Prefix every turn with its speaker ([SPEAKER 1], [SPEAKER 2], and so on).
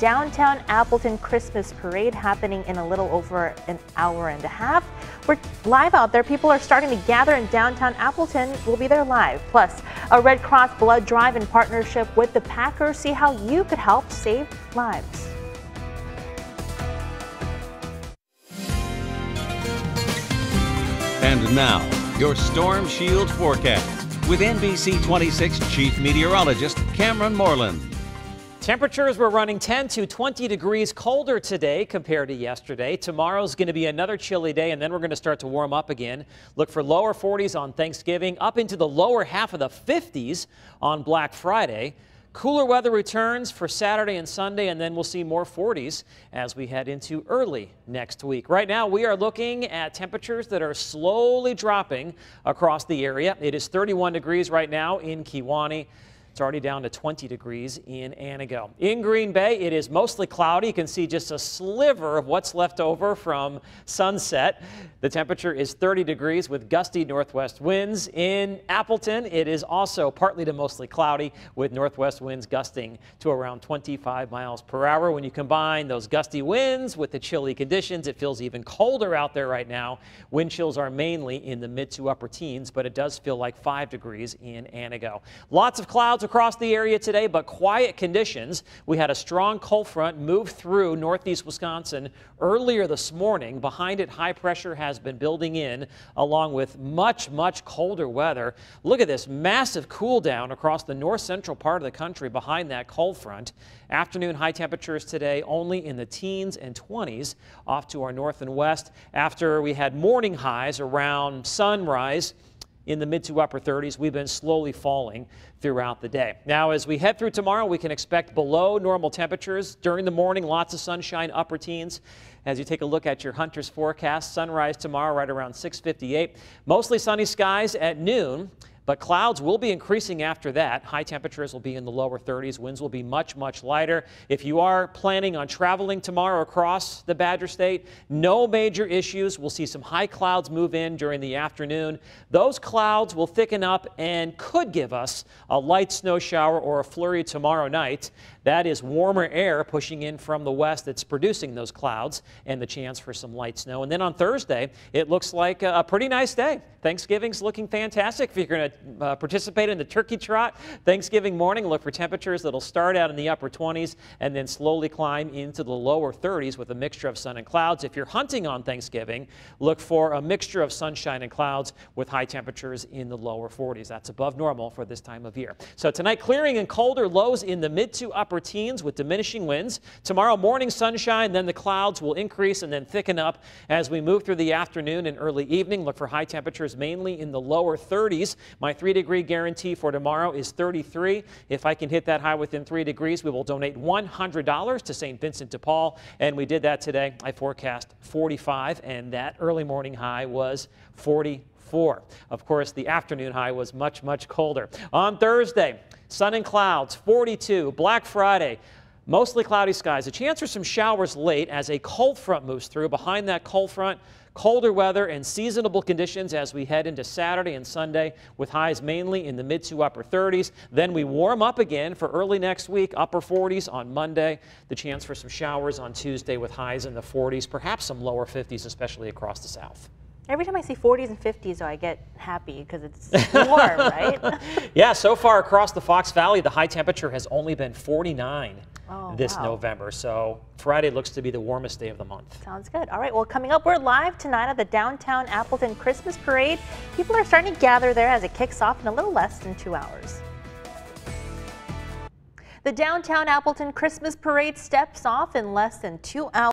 [SPEAKER 1] downtown Appleton Christmas parade happening in a little over an hour and a half. We're live out there. People are starting to gather in downtown Appleton. We'll be there live. Plus, a Red Cross blood drive in partnership with the Packers. See how you could help save lives.
[SPEAKER 2] And now, your Storm Shield forecast with NBC 26 Chief Meteorologist Cameron Moreland.
[SPEAKER 3] Temperatures were running 10 to 20 degrees colder today compared to yesterday. Tomorrow's going to be another chilly day, and then we're going to start to warm up again. Look for lower 40s on Thanksgiving, up into the lower half of the 50s on Black Friday. Cooler weather returns for Saturday and Sunday, and then we'll see more 40s as we head into early next week. Right now, we are looking at temperatures that are slowly dropping across the area. It is 31 degrees right now in Kewaunee. It's already down to 20 degrees in Antigo. In Green Bay, it is mostly cloudy. You can see just a sliver of what's left over from sunset. The temperature is 30 degrees with gusty northwest winds. In Appleton, it is also partly to mostly cloudy with northwest winds gusting to around 25 miles per hour. When you combine those gusty winds with the chilly conditions, it feels even colder out there right now. Wind chills are mainly in the mid to upper teens, but it does feel like 5 degrees in Antigo. Lots of clouds clouds across the area today, but quiet conditions. We had a strong cold front move through northeast Wisconsin earlier this morning. Behind it, high pressure has been building in along with much, much colder weather. Look at this massive cool down across the north central part of the country behind that cold front. Afternoon high temperatures today only in the teens and 20s off to our north and west after we had morning highs around sunrise in the mid to upper 30s. We've been slowly falling throughout the day. Now, as we head through tomorrow, we can expect below normal temperatures during the morning, lots of sunshine, upper teens. As you take a look at your hunter's forecast, sunrise tomorrow right around 658. Mostly sunny skies at noon. But clouds will be increasing after that. High temperatures will be in the lower 30s. Winds will be much, much lighter. If you are planning on traveling tomorrow across the Badger State, no major issues. We'll see some high clouds move in during the afternoon. Those clouds will thicken up and could give us a light snow shower or a flurry tomorrow night. That is warmer air pushing in from the west that's producing those clouds and the chance for some light snow. And then on Thursday, it looks like a pretty nice day. Thanksgiving's looking fantastic. If you're going to uh, participate in the turkey trot Thanksgiving morning, look for temperatures that'll start out in the upper 20s and then slowly climb into the lower 30s with a mixture of sun and clouds. If you're hunting on Thanksgiving, look for a mixture of sunshine and clouds with high temperatures in the lower 40s. That's above normal for this time of year. So tonight, clearing and colder lows in the mid to upper upper teens with diminishing winds. Tomorrow morning sunshine, then the clouds will increase and then thicken up as we move through the afternoon and early evening. Look for high temperatures mainly in the lower 30s. My three degree guarantee for tomorrow is 33. If I can hit that high within three degrees, we will donate $100 to St. Vincent de Paul. And we did that today. I forecast 45 and that early morning high was 44. Of course, the afternoon high was much, much colder. On Thursday, Sun and clouds, 42. Black Friday, mostly cloudy skies. A chance for some showers late as a cold front moves through. Behind that cold front, colder weather and seasonable conditions as we head into Saturday and Sunday with highs mainly in the mid to upper 30s. Then we warm up again for early next week, upper 40s on Monday. The chance for some showers on Tuesday with highs in the 40s, perhaps some lower 50s, especially across the south.
[SPEAKER 1] Every time I see 40s and 50s, though, I get happy because it's warm, right?
[SPEAKER 3] yeah, so far across the Fox Valley, the high temperature has only been 49
[SPEAKER 1] oh,
[SPEAKER 3] this
[SPEAKER 1] wow.
[SPEAKER 3] November. So Friday looks to be the warmest day of the month.
[SPEAKER 1] Sounds good. All right, well, coming up, we're live tonight at the downtown Appleton Christmas Parade. People are starting to gather there as it kicks off in a little less than two hours. The downtown Appleton Christmas Parade steps off in less than two hours.